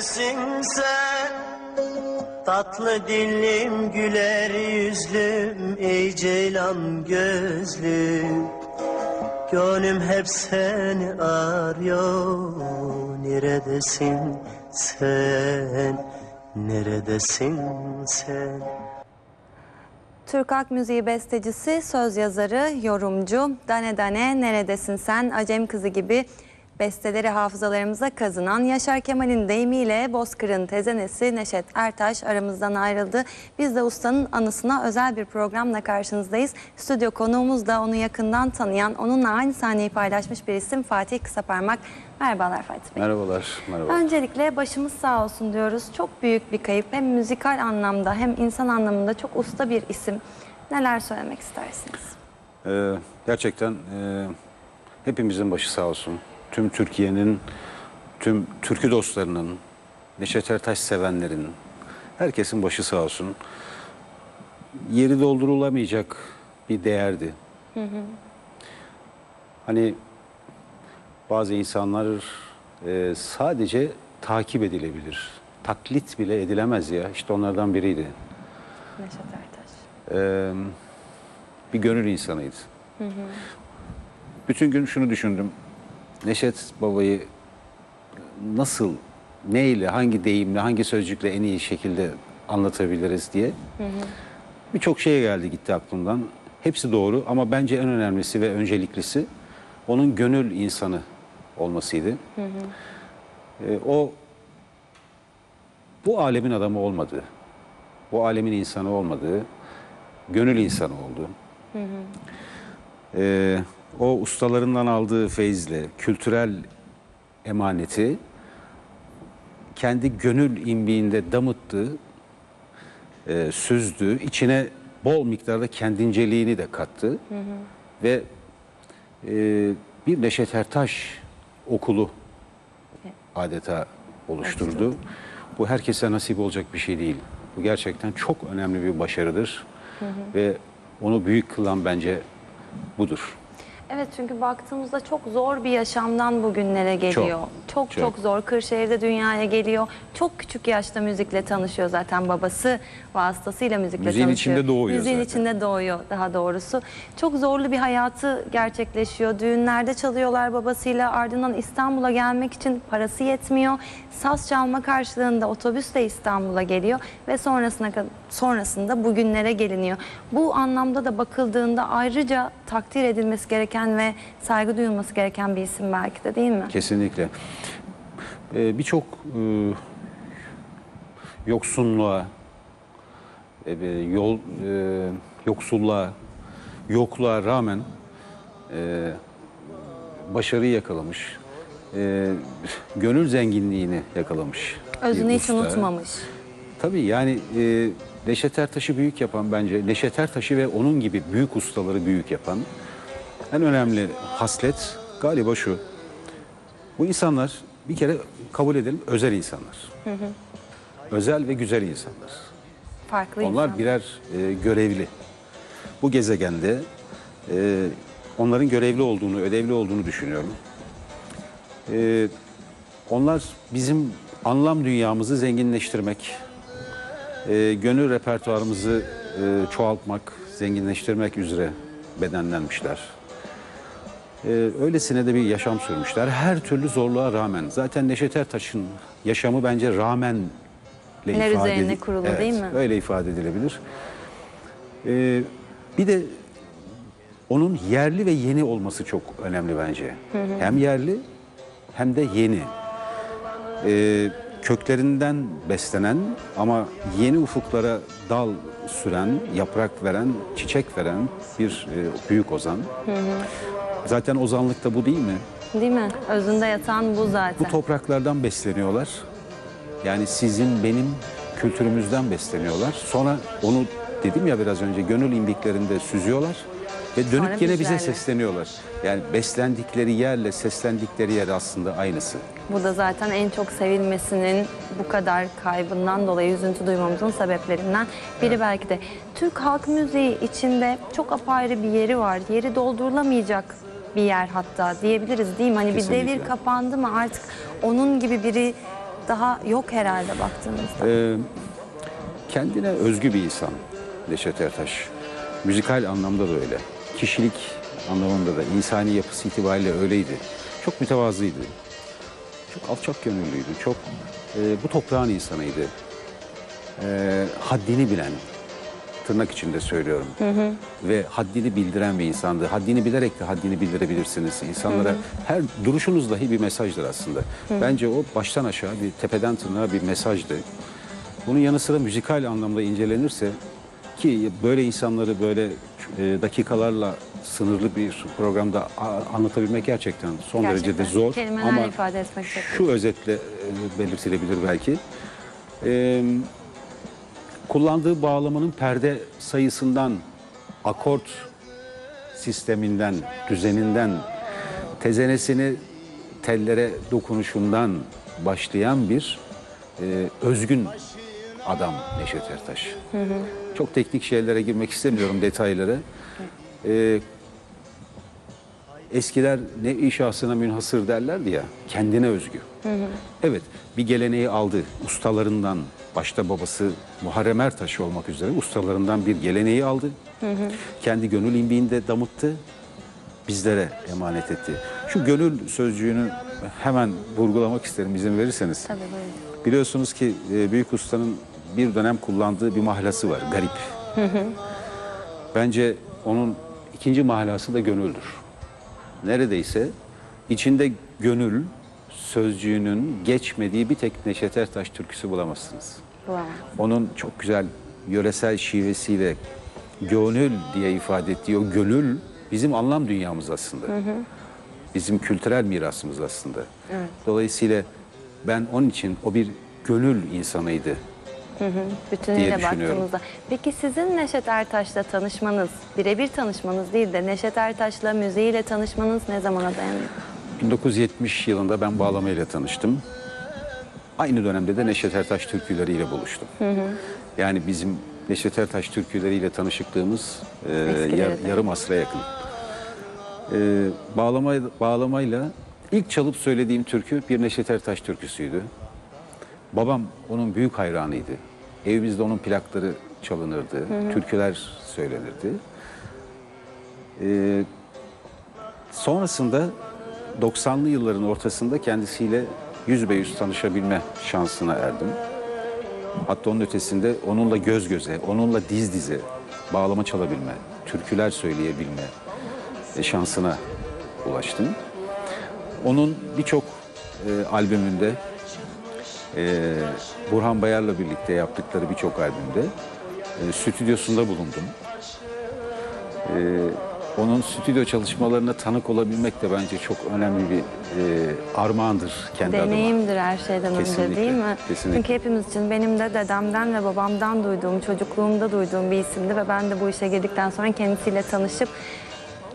neredesin sen? Tatlı dillim güler yüzlüm ey ceylan gözlüm Gönlüm hep seni arıyor Neredesin sen? Neredesin sen? Türk halk müziği bestecisi, söz yazarı, yorumcu, Dane Dane, Neredesin Sen, Acem Kızı gibi besteleri hafızalarımıza kazınan Yaşar Kemal'in deyimiyle Bozkır'ın tezenesi Neşet Ertaş aramızdan ayrıldı. Biz de ustanın anısına özel bir programla karşınızdayız. Stüdyo konuğumuz da onu yakından tanıyan, onunla aynı sahneyi paylaşmış bir isim Fatih Kısaparmak. Merhabalar Fatih Bey. Merhabalar, merhaba. Öncelikle başımız sağ olsun diyoruz. Çok büyük bir kayıp. Hem müzikal anlamda hem insan anlamında çok usta bir isim. Neler söylemek istersiniz? Ee, gerçekten e, hepimizin başı sağ olsun. Tüm Türkiye'nin, tüm türkü dostlarının, Neşet Ertaş sevenlerin, herkesin başı sağ olsun. Yeri doldurulamayacak bir değerdi. Hani bazı insanlar e, sadece takip edilebilir. Taklit bile edilemez ya. İşte onlardan biriydi. Neşet Ertaş. Ee, bir gönül insanıydı. Bütün gün şunu düşündüm. Neşet Baba'yı nasıl, neyle, hangi deyimle, hangi sözcükle en iyi şekilde anlatabiliriz diye. Birçok şey geldi gitti aklımdan. Hepsi doğru ama bence en önemlisi ve önceliklisi onun gönül insanı olmasıydı. Ee, o bu alemin adamı olmadı. Bu alemin insanı olmadı. Gönül insanı oldu. Ee, o ustalarından aldığı feyizle kültürel emaneti kendi gönül imbiğinde damıttı, e, süzdü. içine bol miktarda kendinceliğini de kattı. Ve e, bir Neşet Ertaş okulu adeta oluşturdu. Bu herkese nasip olacak bir şey değil. Bu gerçekten çok önemli bir başarıdır. Ve onu büyük kılan bence budur. Evet çünkü baktığımızda çok zor bir yaşamdan bugünlere geliyor. Çok çok, çok. zor. Kırşehir'de dünyaya geliyor. Çok küçük yaşta müzikle tanışıyor zaten babası vasıtasıyla müzikle Müziğin tanışıyor. içinde doğuyor Müziğin zaten. içinde doğuyor daha doğrusu. Çok zorlu bir hayatı gerçekleşiyor. Düğünlerde çalıyorlar babasıyla ardından İstanbul'a gelmek için parası yetmiyor. Saz çalma karşılığında otobüsle İstanbul'a geliyor ve sonrasına sonrasında bugünlere geliniyor. Bu anlamda da bakıldığında ayrıca takdir edilmesi gereken ve saygı duyulması gereken bir isim belki de değil mi? Kesinlikle. Ee, Birçok e, yoksunluğa, e, yol e, yoksulluğa, yokluğa rağmen e, başarıyı yakalamış. E, gönül zenginliğini yakalamış. Özünü hiç usta. unutmamış. Tabii yani e, Neşet Ertaş'ı büyük yapan bence Neşet Ertaş'ı ve onun gibi büyük ustaları büyük yapan en önemli haslet galiba şu. Bu insanlar bir kere kabul edelim özel insanlar. Özel ve güzel insanlar. Farklı Onlar insan. birer e, görevli. Bu gezegende e, onların görevli olduğunu, ödevli olduğunu düşünüyorum. E, onlar bizim anlam dünyamızı zenginleştirmek, e, gönül repertuarımızı e, çoğaltmak, zenginleştirmek üzere bedenlenmişler. E, öylesine de bir yaşam sürmüşler. Her türlü zorluğa rağmen. Zaten Neşet Ertaş'ın yaşamı bence rağmenle Ler ifade üzerine edil- kurulu Evet, değil mi? Öyle ifade edilebilir. E, bir de onun yerli ve yeni olması çok önemli bence. Hem yerli hem de yeni. Ee, köklerinden beslenen ama yeni ufuklara dal süren, yaprak veren, çiçek veren bir e, büyük ozan. Zaten ozanlık da bu değil mi? Değil mi? Özünde yatan bu zaten. Bu topraklardan besleniyorlar. Yani sizin benim kültürümüzden besleniyorlar. Sonra onu dedim ya biraz önce gönül imbiklerinde süzüyorlar ve dönüp yine bize bizlerle. sesleniyorlar. Yani beslendikleri yerle seslendikleri yer aslında aynısı. Bu da zaten en çok sevilmesinin bu kadar kaybından dolayı üzüntü duymamızın sebeplerinden biri belki de. Türk halk müziği içinde çok apayrı bir yeri var. Yeri doldurulamayacak bir yer hatta diyebiliriz değil mi? Hani bir Kesinlikle. devir kapandı mı artık onun gibi biri daha yok herhalde baktığımızda. Ee, kendine özgü bir insan Neşet Ertaş. Müzikal anlamda da öyle. Kişilik anlamında da insani yapısı itibariyle öyleydi. Çok mütevazıydı. Çok alçak gönüllüydü. Çok e, bu toprağın insanıydı. E, haddini bilen, tırnak içinde söylüyorum. Ve haddini bildiren bir insandı. Haddini bilerek de haddini bildirebilirsiniz. İnsanlara her duruşunuz dahi bir mesajdır aslında. Bence o baştan aşağı bir tepeden tırnağa bir mesajdı. Bunun yanı sıra müzikal anlamda incelenirse ki böyle insanları böyle e, dakikalarla sınırlı bir programda anlatabilmek gerçekten son Gerçekten. derecede zor. Kelimelerle Ama ifade etmek şu özetle e, belirtilebilir belki. E, kullandığı bağlamanın perde sayısından, akort sisteminden, düzeninden, tezenesini tellere dokunuşundan başlayan bir e, özgün adam Neşet Ertaş. Çok teknik şeylere girmek istemiyorum detaylara. E, eskiler ne inşasına münhasır derlerdi ya, kendine özgü. Evet, bir geleneği aldı. Ustalarından, başta babası Muharrem Ertaş olmak üzere ustalarından bir geleneği aldı. Kendi gönül imbiğinde damıttı, bizlere emanet etti. Şu gönül sözcüğünü hemen vurgulamak isterim izin verirseniz. Tabii buyurun. Biliyorsunuz ki e, büyük ustanın bir dönem kullandığı bir mahlası var, garip. Bence onun ikinci mahlası da gönüldür. Neredeyse içinde gönül sözcüğünün geçmediği bir tek Neşet Ertaş türküsü bulamazsınız. Bulamam. Onun çok güzel yöresel şivesiyle gönül diye ifade ettiği o gönül bizim anlam dünyamız aslında. Bizim kültürel mirasımız aslında. Dolayısıyla ben onun için o bir gönül insanıydı. Bütünüyle diye düşünüyorum. baktığımızda. Peki sizin Neşet Ertaş'la tanışmanız, birebir tanışmanız değil de Neşet Ertaş'la müziğiyle tanışmanız ne zamana dayanıyor? 1970 yılında ben bağlamayla tanıştım. Aynı dönemde de Neşet Ertaş türküleriyle buluştum. Yani bizim Neşet Ertaş türküleriyle tanışıklığımız e, yar- yarım asra yakın. E, bağlama, bağlamayla ilk çalıp söylediğim türkü bir Neşet Ertaş türküsüydü. Babam onun büyük hayranıydı. Evimizde onun plakları çalınırdı, türküler söylenirdi. E, Sonrasında 90'lı yılların ortasında kendisiyle yüz be yüz tanışabilme şansına erdim. Hatta onun ötesinde onunla göz göze, onunla diz dize bağlama çalabilme, türküler söyleyebilme e, şansına ulaştım. Onun birçok e, albümünde e, Burhan Bayar'la birlikte yaptıkları birçok albümde e, stüdyosunda bulundum. E, onun stüdyo çalışmalarına tanık olabilmek de bence çok önemli bir e, armağandır kendi adıma. Deneyimdir her şeyden önce Kesinlikle, değil mi? kesinlikle. Çünkü hepimiz için benim de dedemden ve babamdan duyduğum, çocukluğumda duyduğum bir isimdi ve ben de bu işe girdikten sonra kendisiyle tanışıp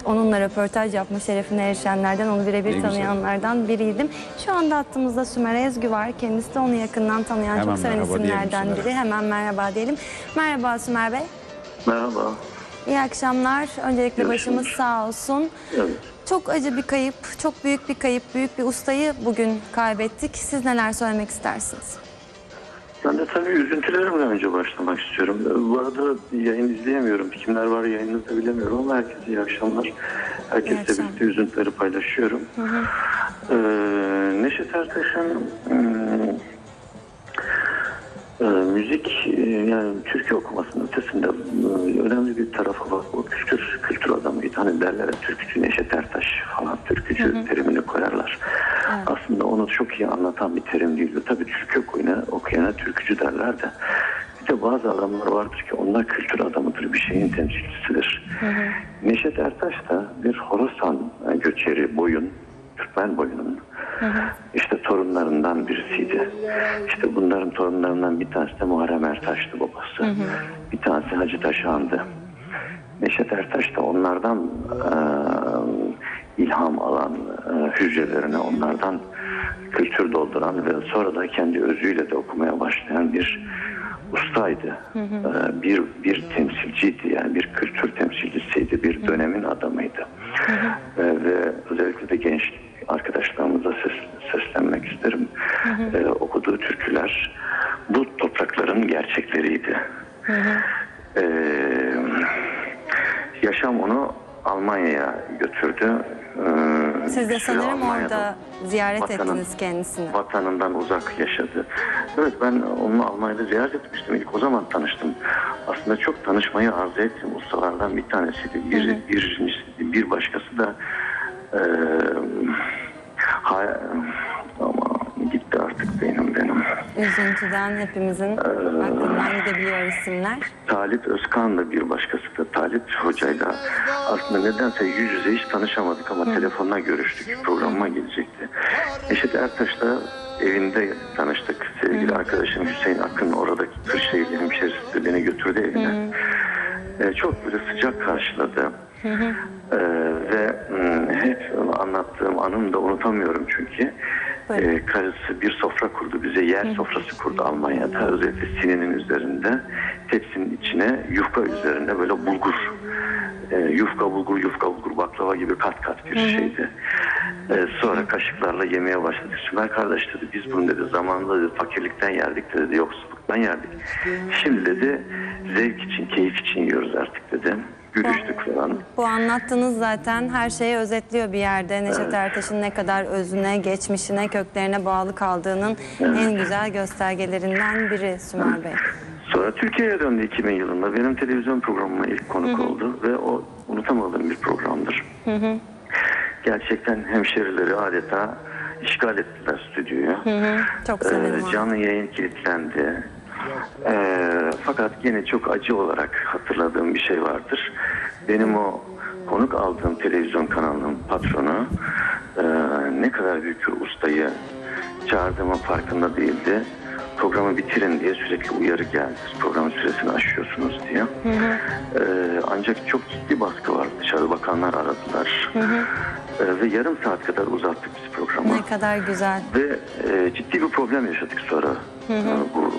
onunla röportaj yapma şerefine erişenlerden, onu Ne birebir güzel. tanıyanlardan biriydim. Şu anda hattımızda Sümer Ezgü var. Kendisi de onu yakından tanıyan, Hemen çok seven merhaba diyelim isimlerden Sümer'e. biri. Hemen merhaba diyelim. Merhaba Sümer Bey. Merhaba. İyi akşamlar. Öncelikle İyi başımız sağ olsun. Evet. Çok acı bir kayıp, çok büyük bir kayıp, büyük bir ustayı bugün kaybettik. Siz neler söylemek istersiniz? Ben de tabii üzüntülerimle önce başlamak istiyorum. Bu arada yayın izleyemiyorum. Kimler var yayınınızda bilemiyorum ama herkese iyi akşamlar. İyi Herkesle akşamlar. birlikte üzüntüleri paylaşıyorum. Ee, Neşet Ertaş'ın hmm, e, müzik e, yani türkü okumasının ötesinde e, önemli bir tarafı var. O kültür, kültür adamıydı. Hani derler türkücü Neşet Ertaş falan türkücü terimini koyarlar. Aslında onu çok iyi anlatan bir terim değil. Tabii türkü okuyana, okuyana türkücü derler de bir de bazı adamlar vardır ki onlar kültür adamıdır, bir şeyin temsilcisidir. Neşet Ertaş da bir Horasan göçeri boyun, Türkmen boyunun işte torunlarından birisiydi. İşte bunların torunlarından bir tanesi de Muharrem Ertaş'tı babası. Bir tanesi Hacı Taşan'dı. Neşet Ertaş da onlardan e, ilham alan, e, hücrelerine onlardan kültür dolduran ve sonra da kendi özüyle de okumaya başlayan bir ustaydı. E, bir bir temsilciydi yani bir kültür temsilcisiydi, bir dönemin adamıydı. E, ve özellikle de genç arkadaşlarımıza ses, seslenmek isterim. e, okuduğu türküler bu toprakların gerçekleriydi. Yaşam onu Almanya'ya götürdü. E, Siz de süre sanırım orada ziyaret vatanın- ettiniz kendisini. Vatanından uzak yaşadı. Evet ben onu Almanya'da ziyaret etmiştim. İlk o zaman tanıştım. Aslında çok tanışmayı arzu ettim. Ustalardan bir tanesiydi. Bir, bir, bir başkası da e, hay- ama gitti artık benim benim. Üzüntüden hepimizin aklından gidebiliyor isimler. Talip Özkan da bir başkası da Talip Hoca'yla aslında nedense yüz yüze hiç tanışamadık ama telefonla görüştük. Programıma gelecekti. Neşet Ertaş'la evinde tanıştık. Sevgili arkadaşım Hüseyin Akın oradaki Kırşehirli hemşerisi beni götürdü evine. Ee, çok böyle sıcak karşıladı. Ee, ve hmm, hep anlattığım anım da unutamıyorum çünkü. Ee, karısı bir sofra kurdu bize yer sofrası kurdu Almanya'da özellikle sinenin üzerinde tepsinin içine yufka üzerinde böyle bulgur e, yufka bulgur yufka bulgur baklava gibi kat kat bir şeydi. Ee, sonra kaşıklarla yemeye başladık. Sümer kardeş dedi biz bunu dedi zamanında dedi, fakirlikten yerdik de dedi yoksulluktan yerdik. Şimdi dedi zevk için keyif için yiyoruz artık dedi. Gülüştük falan. Bu anlattığınız zaten her şeyi özetliyor bir yerde. Neşet Ertaş'ın ne kadar özüne, geçmişine, köklerine bağlı kaldığının en güzel göstergelerinden biri Sümer Bey. Sonra Türkiye'ye döndü 2000 yılında. Benim televizyon programıma ilk konuk oldu ve o unutamadığım bir programdır. Gerçekten hemşerileri adeta işgal ettiler stüdyoyu. Çok Ee, severim onu. canlı yayın kilitlendi. Ee, fakat yine çok acı olarak hatırladığım bir şey vardır. Benim o konuk aldığım televizyon kanalının patronu e, ne kadar büyük bir ustayı çağırdığımın farkında değildi. Programı bitirin diye sürekli uyarı geldi. Programın süresini aşıyorsunuz diye. Ee, ancak çok ciddi baskı var. Dışarı bakanlar aradılar. Ee, ve yarım saat kadar uzattık biz programı. Ne kadar güzel. Ve e, ciddi bir problem yaşadık sonra e, bu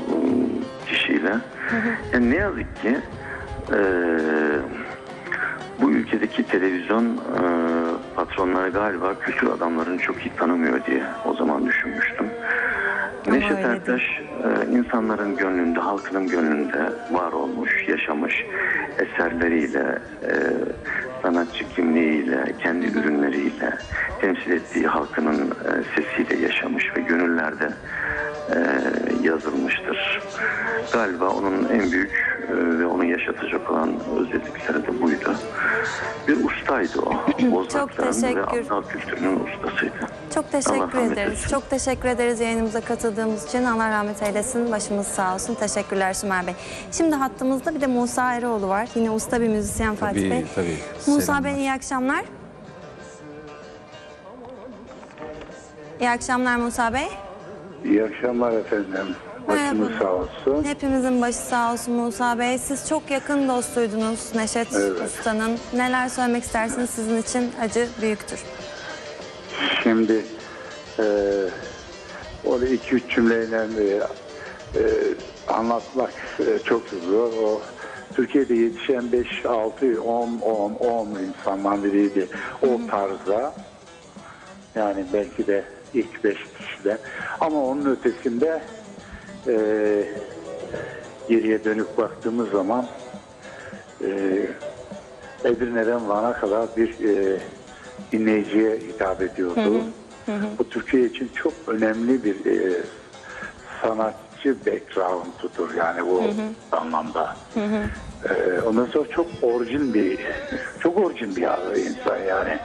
e, kişiyle. Yani ne yazık ki e, bu ülkedeki televizyon e, patronları galiba kültür adamlarını çok iyi tanımıyor diye o zaman düşünmüştüm. Ama Neşet Ertaş e, insanların gönlünde, halkının gönlünde var olmuş, yaşamış eserleriyle, e, sanatçı kimliğiyle, kendi ürünleriyle, temsil ettiği halkının e, sesiyle yaşamış ve gönüllerde e, yazılmıştır. Galiba onun en büyük e, ve onu yaşatacak olan özellikleri de buydu. Bir ustaydı o. Ve teşekkür. aptal kültürünün ustasıydı. Çok teşekkür ederiz. Çok teşekkür ederiz yayınımıza katıldığımız için. Allah rahmet eylesin. Başımız sağ olsun. Teşekkürler Sümer Bey. Şimdi hattımızda bir de Musa Eroğlu var. Yine usta bir müzisyen Fatih Tabii, Bey. tabii. Musa Selamlar. Bey iyi akşamlar. İyi akşamlar Musa Bey. İyi akşamlar efendim. Başınız Merhaba. sağ olsun. Hepimizin başı sağ olsun Musa Bey. Siz çok yakın dostuydunuz Neşet Evet. Usta'nın. Neler söylemek istersiniz sizin için acı büyüktür. Şimdi e, orada iki üç cümleyle e, e, anlatmak e, çok zor. O Türkiye'de yetişen 5, 6, 10, 10, 10 insandan biriydi. O tarzda yani belki de ilk 5 kişide. Ama onun ötesinde e, geriye dönüp baktığımız zaman e, Edirne'den Van'a kadar bir e, dinleyiciye hitap ediyordu. Bu Türkiye için çok önemli bir e, sanatçı background'udur yani bu anlamda. E, ondan sonra çok orijin bir çok orijin bir insan yani.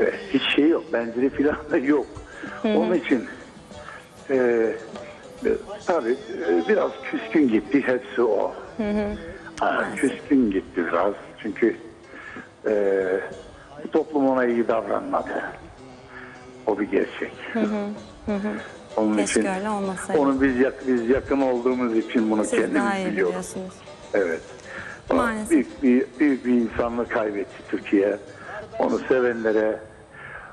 E, hiç şey yok, benzeri filan da yok. Onun için e, tabii e, biraz küskün gitti hepsi o. Ha, küskün gitti biraz çünkü e, bu toplum ona iyi davranmadı. O bir gerçek. Onun Keşke için öyle olmasaydı. onu biz yak, biz yakın olduğumuz için bunu Siz daha kendimiz iyi biliyoruz. biliyorsunuz. Evet. Maalesef. Büyük bir, büyük bir insanlığı kaybetti Türkiye. Onu sevenlere,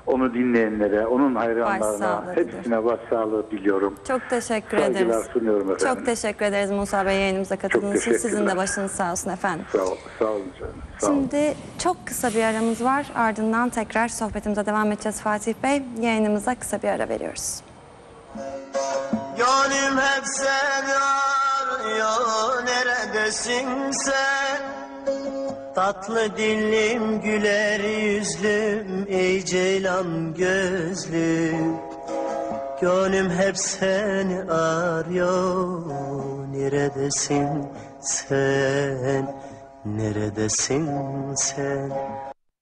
onu dinleyenlere, onun hayranlarına hepsine başsağlığı diliyorum. Çok teşekkür Saygılar ederiz. sunuyorum efendim. Çok teşekkür ederiz Musa Bey yayınımıza katıldığınız için. Sizin de başınız sağ olsun efendim. Sağ, ol, sağ olun canım. Sağ olun. Şimdi çok kısa bir aramız var. Ardından tekrar sohbetimize devam edeceğiz Fatih Bey. Yayınımıza kısa bir ara veriyoruz. Gönlüm hep seni arıyor Neredesin sen Tatlı dillim güler yüzlüm Ey ceylan gözlüm. Gönlüm hep seni arıyor Neredesin sen Neredesin sen